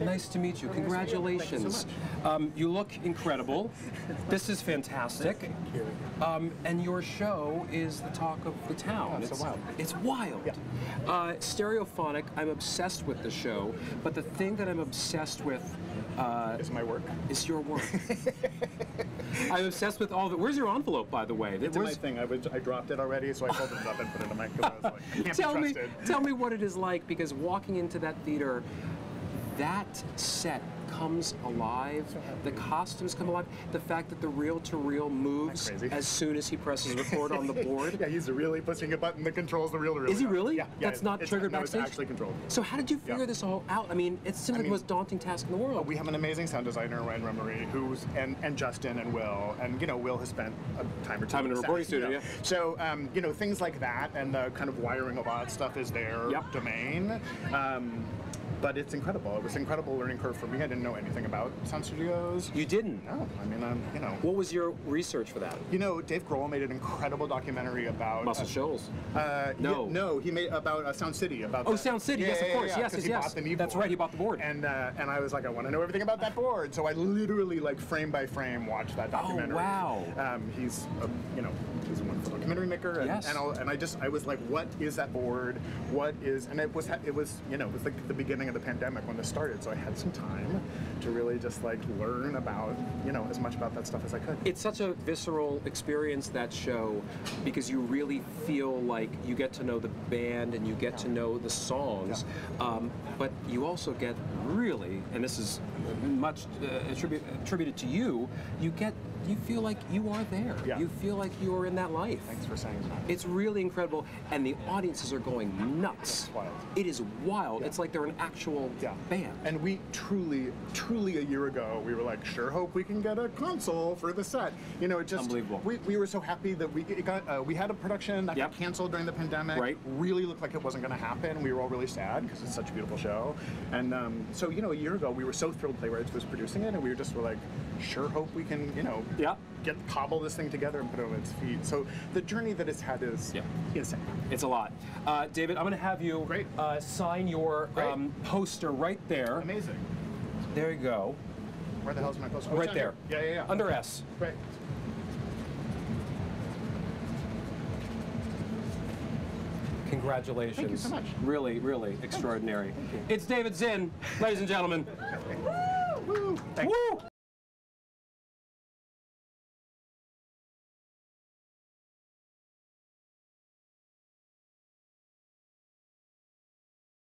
Nice to meet you. Congratulations. Um, you look incredible. This is fantastic. Um, and your show is the talk of the town. it's wild. It's wild. Uh, stereophonic. I'm obsessed with the show, but the thing that I'm obsessed with uh, Is my work. is your work. I'm obsessed with all of it. Where's your envelope, by the way? It's in my thing. I, was, I dropped it already, so I folded it up and put it in my. Like, tell me, tell me what it is like because walking into that theater, that set comes alive. The costumes come alive. The fact that the reel-to-reel moves as soon as he presses record on the board. Yeah, he's really pushing a button that controls the reel to reel. Is he really? Yeah, yeah. That's not triggered no, backstage? It's actually controlled. So how did you figure Yeah. this all out? I mean, it's like mean- the most daunting task in the world. We have an amazing sound designer, Ryan Rumery, who's and, and Justin and Will, and you know Will has spent a time or two Time in a recording studio, yeah. So um, you know things like that and the kind of wiring of odd stuff is their Yep. domain. Um, but it's incredible. It was an incredible learning curve for me. I didn't know anything about sound studios. you didn't. No, I mean, um, you know, What was your research for that? you know, Dave Grohl made an incredible documentary about Muscle uh, Shoals. Uh, No. yeah, no, he made about uh, Sound City. About Oh, the- Sound City, Yeah, yes, of course, yeah, yes, yes, yes. That's board. right, he bought the board. And uh, and I was like, I want to know everything about that board. So I literally like frame by frame watched that documentary. Oh, wow. Um, he's a, you know he's a wonderful documentary maker. And, Yes. and, and I just I was like, what is that board? What is? And it was it was you know it was like the beginning of the pandemic when this started. So I had some time to really just like learn about you know as much about that stuff as I could. It's such a visceral experience that show because you really feel like you get to know the band and you get to know the songs, um, but you also get really, and this is much uh, attribu- attributed to you. You get you feel like you are there. Yeah. You feel like you are in that life. Thanks for saying that. It's really incredible, and the audiences are going nuts. It's wild. It is wild. It's like they're an actual Yeah. band. And we truly, truly a year ago, we were like, sure hope we can get a console for the set. You know, it just Unbelievable. We, we were so happy that we it got uh, we had a production that Yep. got canceled during the pandemic. Right. Really looked like it wasn't going to happen. We were all really sad because it's such a beautiful show. And um, so you know, a year ago, we were so thrilled Playwrights was producing it, and we were just were like, sure hope we can you know Yeah. get cobble this thing together and put it on its feet. So the journey that it's had is Yeah. insane. It's a lot. Uh, David, I'm going to have you Great. Uh, sign your um, poster right there. Amazing. There you go. Where the hell's my poster? Oh, right there. here. Yeah, yeah, yeah. Under S. Great. Congratulations. Thank you so much. Really, really extraordinary. It's David Zinn, ladies and gentlemen. Woo! Woo!